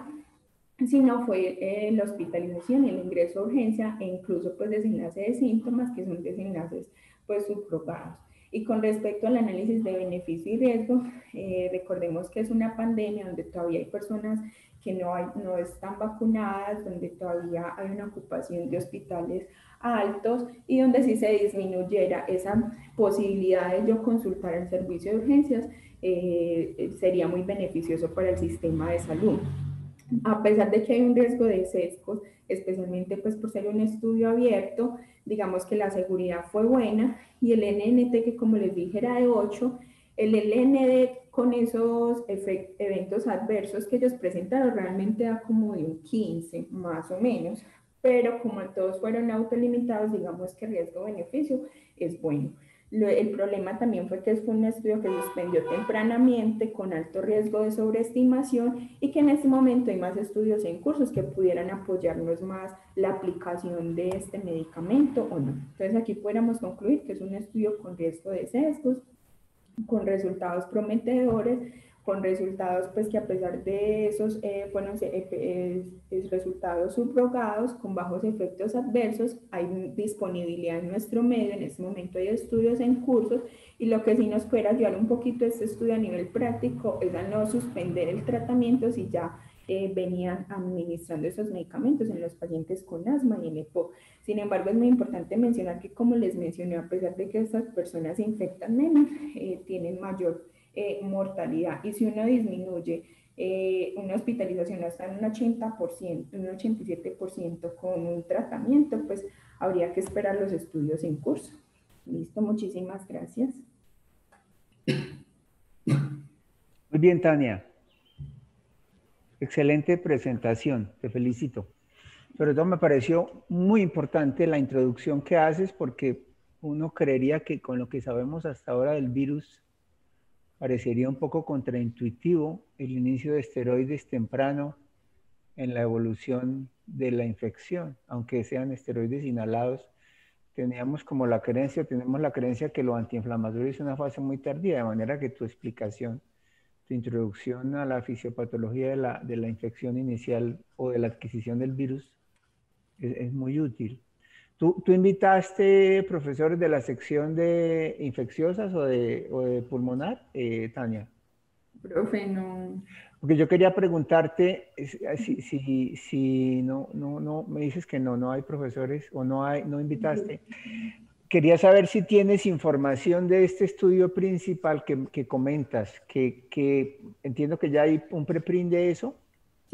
sino fue eh, la hospitalización, el ingreso a urgencia e incluso pues desenlace de síntomas que son desenlaces pues subrogados. Y con respecto al análisis de beneficio y riesgo, eh, recordemos que es una pandemia donde todavía hay personas que no, hay, no están vacunadas, donde todavía hay una ocupación de hospitales altos y donde si se disminuyera esa posibilidad de yo consultar el servicio de urgencias, eh, sería muy beneficioso para el sistema de salud. A pesar de que hay un riesgo de sesgos, especialmente pues por ser un estudio abierto, digamos que la seguridad fue buena y el NNT que como les dije era de 8, el LND con esos eventos adversos que ellos presentaron realmente da como de un 15 más o menos, pero como todos fueron autolimitados, digamos que riesgo-beneficio es bueno. El problema también fue que fue un estudio que suspendió tempranamente con alto riesgo de sobreestimación y que en este momento hay más estudios en cursos que pudieran apoyarnos más la aplicación de este medicamento o no. Entonces aquí pudiéramos concluir que es un estudio con riesgo de sesgos, con resultados prometedores, con resultados pues que a pesar de esos eh, bueno, eh, resultados subrogados con bajos efectos adversos, hay disponibilidad en nuestro medio, en este momento hay estudios en cursos y lo que sí nos puede ayudar un poquito este estudio a nivel práctico es a no suspender el tratamiento si ya eh, venían administrando esos medicamentos en los pacientes con asma y en EPO. Sin embargo, es muy importante mencionar que, como les mencioné, a pesar de que estas personas se infectan menos, eh, tienen mayor eh, mortalidad. Y si uno disminuye una hospitalización hasta un 80%, un 87% con un tratamiento, pues habría que esperar los estudios en curso. Listo, muchísimas gracias. Muy bien, Tania. Excelente presentación, te felicito. Sobre todo me pareció muy importante la introducción que haces porque uno creería que con lo que sabemos hasta ahora del virus parecería un poco contraintuitivo el inicio de esteroides temprano en la evolución de la infección, aunque sean esteroides inhalados. Teníamos como la creencia, tenemos la creencia que lo antiinflamatorio es una fase muy tardía, de manera que tu explicación tu introducción a la fisiopatología de la, de la infección inicial o de la adquisición del virus es, muy útil. ¿Tú, ¿Tú, invitaste profesores de la sección de infecciosas o de, o de pulmonar, eh, Tania? Profe, no. Porque yo quería preguntarte si, si, si no, no, no, me dices que no, no hay profesores o no hay, no invitaste. Quería saber si tienes información de este estudio principal que, que comentas, que, que, entiendo que ya hay un preprint de eso.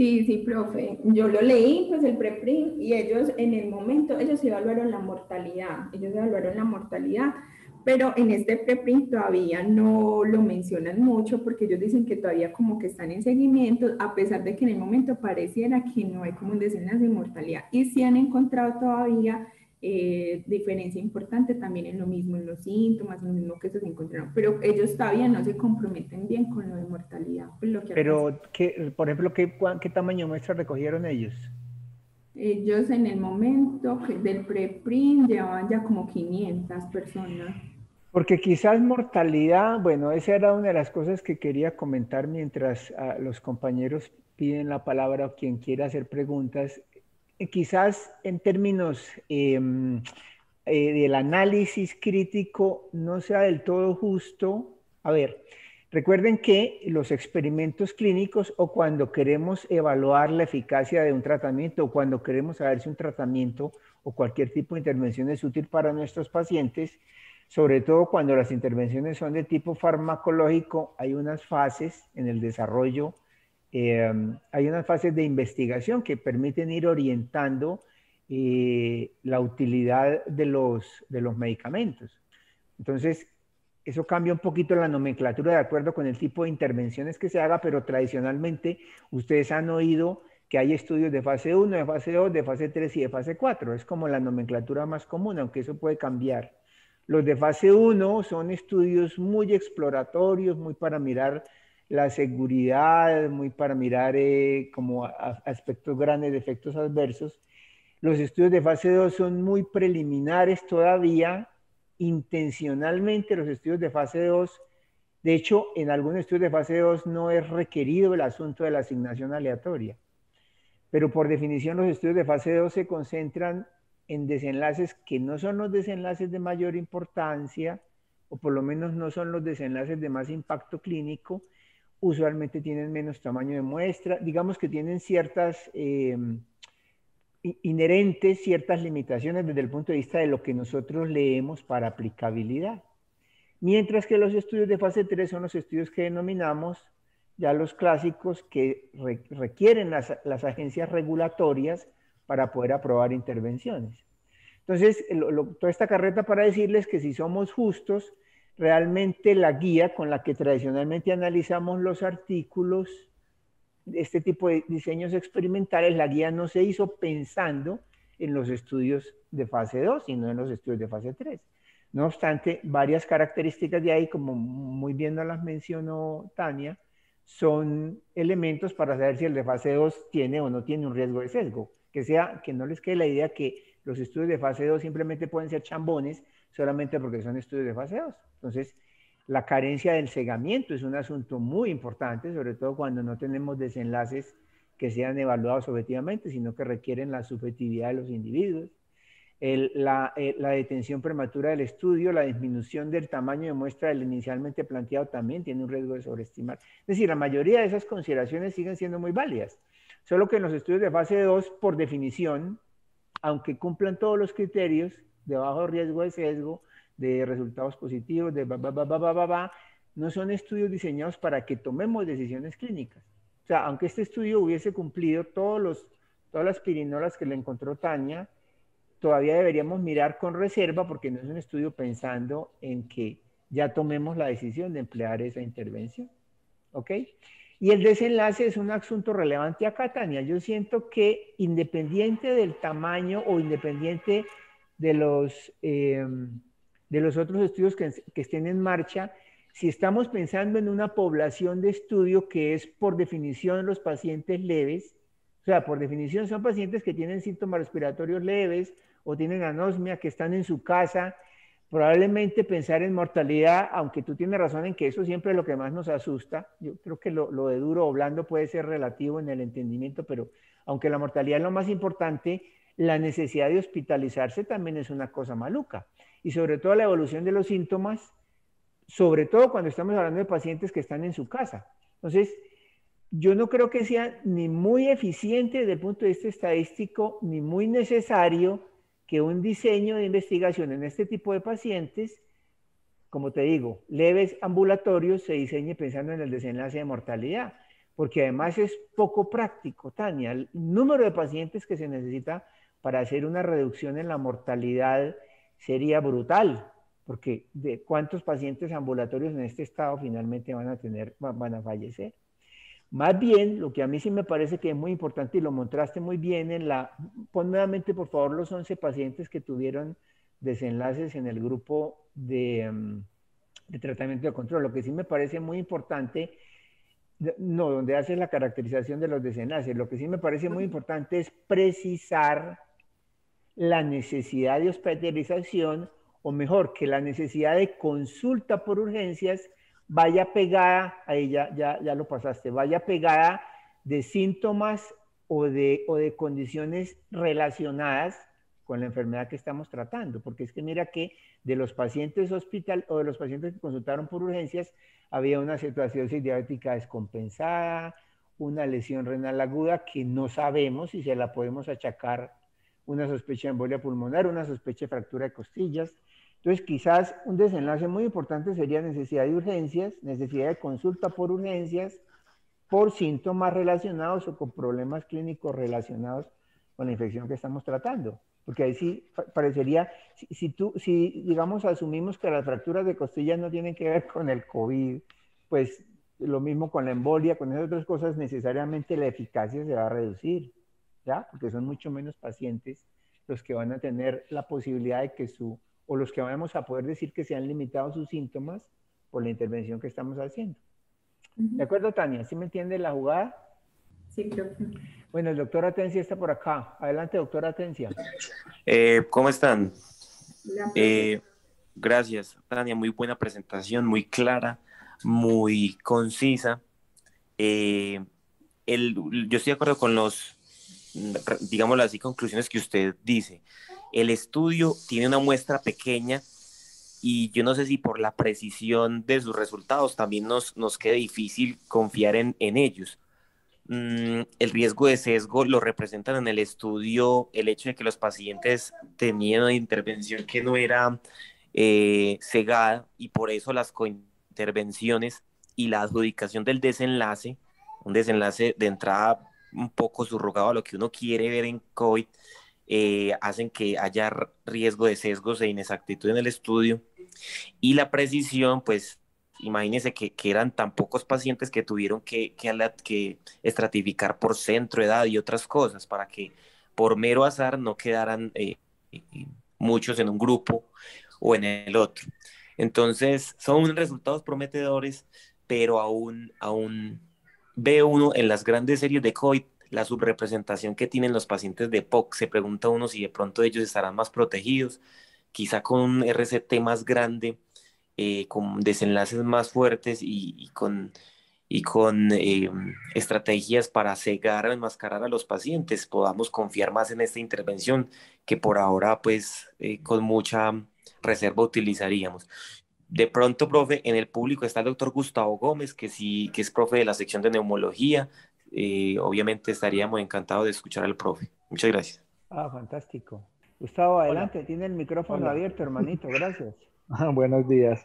Sí, sí, profe. Yo lo leí, pues el preprint, y ellos en el momento, ellos evaluaron la mortalidad, ellos evaluaron la mortalidad pero en este preprint todavía no lo mencionan mucho porque ellos dicen que todavía como que están en seguimiento, a pesar de que en el momento pareciera que no hay como un desenlace de mortalidad. Y sí han encontrado todavía eh, diferencia importante también en lo mismo, en los síntomas, en lo mismo que se encontraron, pero ellos todavía no se comprometen bien con lo de mortalidad. Pues, lo que pero, ¿qué, por ejemplo, ¿qué, ¿qué tamaño muestra recogieron ellos? Ellos en el momento del preprint llevaban ya como 500 personas. Porque quizás mortalidad, bueno, esa era una de las cosas que quería comentar mientras ah, los compañeros piden la palabra o quien quiera hacer preguntas. Eh, quizás en términos em, eh, del análisis crítico no sea del todo justo. A ver, recuerden que los experimentos clínicos o cuando queremos evaluar la eficacia de un tratamiento o cuando queremos saber si un tratamiento o cualquier tipo de intervención es útil para nuestros pacientes, sobre todo cuando las intervenciones son de tipo farmacológico, hay unas fases en el desarrollo, eh, hay unas fases de investigación que permiten ir orientando eh, la utilidad de los, de los medicamentos. Entonces, eso cambia un poquito la nomenclatura de acuerdo con el tipo de intervenciones que se haga, pero tradicionalmente ustedes han oído que hay estudios de fase 1, de fase 2, de fase 3 y de fase 4. Es como la nomenclatura más común, aunque eso puede cambiar. Los de fase 1 son estudios muy exploratorios, muy para mirar la seguridad, muy para mirar eh, como aspectos grandes de efectos adversos. Los estudios de fase 2 son muy preliminares todavía, intencionalmente los estudios de fase 2. De hecho, en algunos estudios de fase 2 no es requerido el asunto de la asignación aleatoria. Pero por definición los estudios de fase 2 se concentran en desenlaces que no son los desenlaces de mayor importancia, o por lo menos no son los desenlaces de más impacto clínico, usualmente tienen menos tamaño de muestra, digamos que tienen ciertas em, inherentes, ciertas limitaciones desde el punto de vista de lo que nosotros leemos para aplicabilidad. Mientras que los estudios de fase 3 son los estudios que denominamos ya los clásicos que requieren las, las agencias regulatorias para poder aprobar intervenciones. Entonces, toda esta carreta para decirles que si somos justos, realmente la guía con la que tradicionalmente analizamos los artículos de este tipo de diseños experimentales, la guía no se hizo pensando en los estudios de fase 2, sino en los estudios de fase 3. No obstante, varias características de ahí, como muy bien nos las mencionó Tania, son elementos para saber si el de fase 2 tiene o no tiene un riesgo de sesgo que sea, que no les quede la idea que los estudios de fase 2 simplemente pueden ser chambones solamente porque son estudios de fase 2. Entonces, la carencia del cegamiento es un asunto muy importante, sobre todo cuando no tenemos desenlaces que sean evaluados objetivamente, sino que requieren la subjetividad de los individuos. la, eh, la, detención prematura del estudio, la disminución del tamaño de muestra del inicialmente planteado también tiene un riesgo de sobreestimar. Es decir, la mayoría de esas consideraciones siguen siendo muy válidas. Solo que en los estudios de fase 2, por definición, aunque cumplan todos los criterios de bajo riesgo de sesgo, de resultados positivos, de ba, ba, ba, ba, ba, ba, no son estudios diseñados para que tomemos decisiones clínicas. O sea, aunque este estudio hubiese cumplido todos los, todas las pirinolas que le encontró Tania, todavía deberíamos mirar con reserva porque no es un estudio pensando en que ya tomemos la decisión de emplear esa intervención. ¿Ok? Y el desenlace es un asunto relevante acá, Tania. Yo siento que independiente del tamaño o independiente de los, eh, de los otros estudios que, que estén en marcha, si estamos pensando en una población de estudio que es por definición los pacientes leves, o sea, por definición son pacientes que tienen síntomas respiratorios leves o tienen anosmia, que están en su casa Probablemente pensar en mortalidad, aunque tú tienes razón en que eso siempre es lo que más nos asusta, yo creo que lo, de duro o blando puede ser relativo en el entendimiento, pero aunque la mortalidad es lo más importante, la necesidad de hospitalizarse también es una cosa maluca. Y sobre todo la evolución de los síntomas, sobre todo cuando estamos hablando de pacientes que están en su casa. Entonces, yo no creo que sea ni muy eficiente desde el punto de vista estadístico, ni muy necesario que un diseño de investigación en este tipo de pacientes, como te digo, leves ambulatorios, se diseñe pensando en el desenlace de mortalidad, porque además es poco práctico, Tania. El número de pacientes que se necesita para hacer una reducción en la mortalidad sería brutal, porque de cuántos pacientes ambulatorios en este estado finalmente van a tener, van a fallecer. Más bien, lo que a mí sí me parece que es muy importante y lo mostraste muy bien en la, pon nuevamente por favor los 11 pacientes que tuvieron desenlaces en el grupo de, mm, de tratamiento de control. Lo que sí me parece muy importante, no, donde hace la caracterización de los desenlaces, lo que sí me parece muy importante es precisar la necesidad de hospitalización, o mejor, que la necesidad de consulta por urgencias vaya pegada, ahí ya, ya, ya lo pasaste, vaya pegada de síntomas o de, o de condiciones relacionadas con la enfermedad que estamos tratando, porque es que mira que de los pacientes hospital o de los pacientes que consultaron por urgencias había una situación diabética descompensada, una lesión renal aguda que no sabemos si se la podemos achacar una sospecha de embolia pulmonar, una sospecha de fractura de costillas, entonces, quizás un desenlace muy importante sería necesidad de urgencias, necesidad de consulta por urgencias, por síntomas relacionados o con problemas clínicos relacionados con la infección que estamos tratando. Porque ahí sí parecería, si, tú, si digamos asumimos que las fracturas de costillas no tienen que ver con el COVID, pues lo mismo con la embolia, con esas otras cosas, necesariamente la eficacia se va a reducir, ¿ya? Porque son mucho menos pacientes los que van a tener la posibilidad de que su o los que vamos a poder decir que se han limitado sus síntomas por la intervención que estamos haciendo. ¿De acuerdo, Tania? ¿Sí me entiende la jugada? Sí, creo Bueno, el doctor Atencia está por acá. Adelante, doctor Atencia. Eh, ¿Cómo están? Eh, gracias, Tania. Muy buena presentación, muy clara, muy concisa. Eh, el, yo estoy de acuerdo con los, digámoslo así, conclusiones que usted dice el estudio tiene una muestra pequeña y yo no sé si por la precisión de sus resultados también nos, nos quede difícil confiar en, ellos. Mm, el riesgo de sesgo lo representan en el estudio el hecho de que los pacientes tenían una intervención que no era eh, cegada y por eso las cointervenciones y la adjudicación del desenlace, un desenlace de entrada un poco subrogado a lo que uno quiere ver en COVID, eh, hacen que haya riesgo de sesgos e inexactitud en el estudio. Y la precisión, pues imagínense que, eran tan pocos pacientes que tuvieron que, que, estratificar por centro, edad y otras cosas para que por mero azar no quedaran eh, muchos en un grupo o en el otro. Entonces, son resultados prometedores, pero aún, aún veo uno en las grandes series de COVID la subrepresentación que tienen los pacientes de POC. Se pregunta uno si de pronto ellos estarán más protegidos, quizá con un RCT más grande, eh, con desenlaces más fuertes y, con, y con eh, estrategias para cegar o enmascarar a los pacientes, podamos confiar más en esta intervención que por ahora, pues, eh, con mucha reserva utilizaríamos. De pronto, profe, en el público está el doctor Gustavo Gómez, que sí, que es profe de la sección de neumología, eh, obviamente estaríamos encantados de escuchar al profe. Muchas gracias. Ah, fantástico. Gustavo, adelante, tiene el micrófono abierto, hermanito, gracias. Buenos días.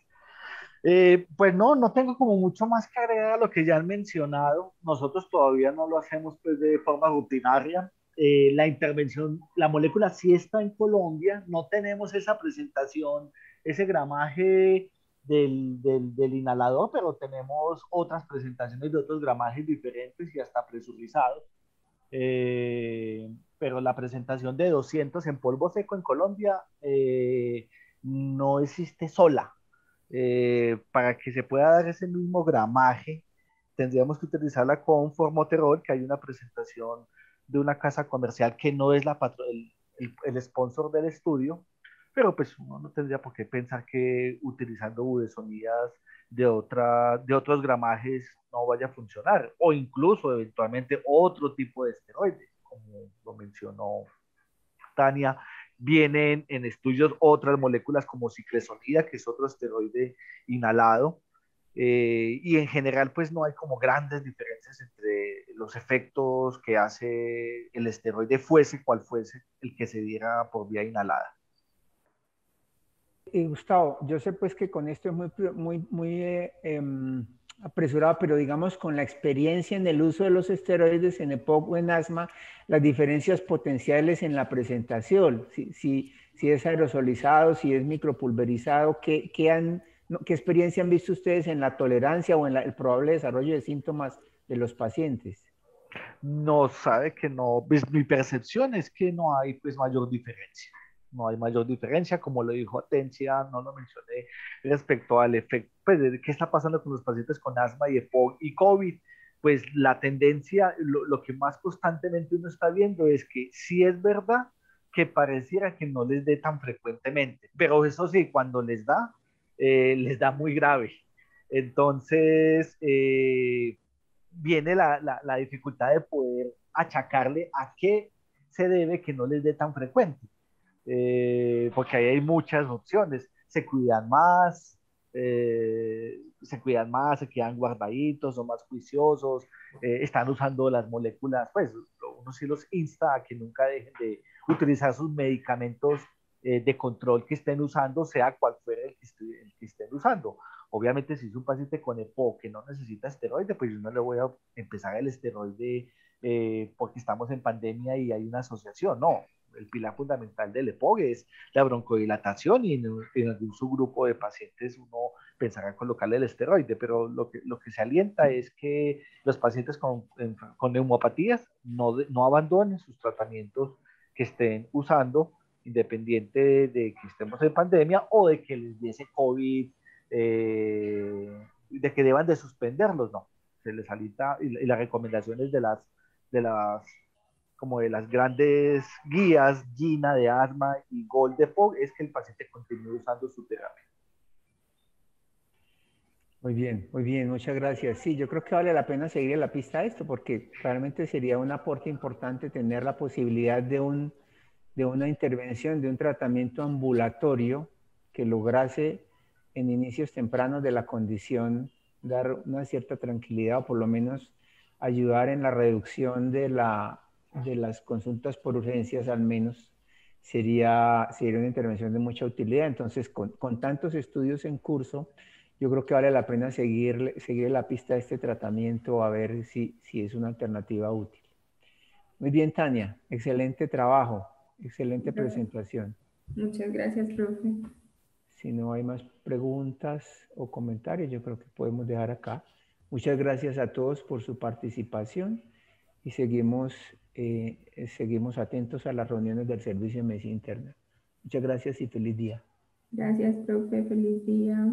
Eh, pues no, no tengo como mucho más que agregar a lo que ya han mencionado. Nosotros todavía no lo hacemos pues de forma rutinaria. Eh, la intervención, la molécula sí está en Colombia, no tenemos esa presentación, ese gramaje del, del, inhalador, pero tenemos otras presentaciones de otros gramajes diferentes y hasta presurizados. Eh, pero la presentación de 200 en polvo seco en Colombia eh, no existe sola. Eh, para que se pueda dar ese mismo gramaje, tendríamos que utilizarla con formoterol, que hay una presentación de una casa comercial que no es la el, el, el sponsor del estudio, pero pues uno no tendría por qué pensar que utilizando budesonidas de, otra, de otros gramajes no vaya a funcionar, o incluso eventualmente otro tipo de esteroides, como lo mencionó Tania, vienen en estudios otras moléculas como ciclesonida, que es otro esteroide inhalado, eh, y en general pues no hay como grandes diferencias entre los efectos que hace el esteroide fuese cual fuese el que se diera por vía inhalada. Y Gustavo, yo sé pues que con esto es muy, muy, muy eh, em, apresurado, pero digamos con la experiencia en el uso de los esteroides en EPOC o en asma, las diferencias potenciales en la presentación, si, si, si es aerosolizado, si es micropulverizado, ¿qué, qué, han, ¿qué experiencia han visto ustedes en la tolerancia o en el probable desarrollo de síntomas de los pacientes? No, sabe que no, pues, mi percepción es que no hay pues mayor diferencia no hay mayor diferencia, como lo dijo Atencia, no lo mencioné, respecto al efecto, pues, de qué está pasando con los pacientes con asma y y COVID. Pues la tendencia, lo, que más constantemente uno está viendo es que si es verdad que pareciera que no les dé tan frecuentemente, pero eso sí, cuando les da, eh, les da muy grave. Entonces, eh, viene la, la, la dificultad de poder achacarle a qué se debe que no les dé tan frecuente. Eh, porque ahí hay muchas opciones. Se cuidan más, eh, se cuidan más, se quedan guardaditos, son más juiciosos, eh, están usando las moléculas, pues uno sí los insta a que nunca dejen de utilizar sus medicamentos de control que estén usando, sea cual fuera el que, estén usando. Obviamente, si es un paciente con EPO que no necesita esteroide, pues yo no le voy a empezar el esteroide porque estamos en pandemia y hay una asociación. No, el pilar fundamental del EPOG es la broncodilatación y en, en algún subgrupo de pacientes uno pensará colocarle el esteroide, pero lo que, lo que se alienta es que los pacientes con, con neumopatías no, no abandonen sus tratamientos que estén usando, independiente de, que estemos en pandemia o de que les diese COVID, eh, de que deban de suspenderlos, no. Se les alienta y, y las recomendaciones de las, de las como de las grandes guías, Gina de asma y Gold de POG, es que el paciente continúe usando su terapia. Muy bien, muy bien, muchas gracias. Sí, yo creo que vale la pena seguir en la pista esto porque realmente sería un aporte importante tener la posibilidad de, un, de una intervención, de un tratamiento ambulatorio que lograse en inicios tempranos de la condición dar una cierta tranquilidad o por lo menos ayudar en la reducción de la de las consultas por urgencias al menos sería, sería una intervención de mucha utilidad. Entonces, con, con, tantos estudios en curso, yo creo que vale la pena seguir, seguir la pista de este tratamiento a ver si, si es una alternativa útil. Muy bien, Tania. Excelente trabajo. Excelente presentación. Muchas gracias, profe. Si no hay más preguntas o comentarios, yo creo que podemos dejar acá. Muchas gracias a todos por su participación y seguimos eh, seguimos atentos a las reuniones del Servicio de Medicina Interna. Muchas gracias y feliz día. Gracias, profe. Feliz día.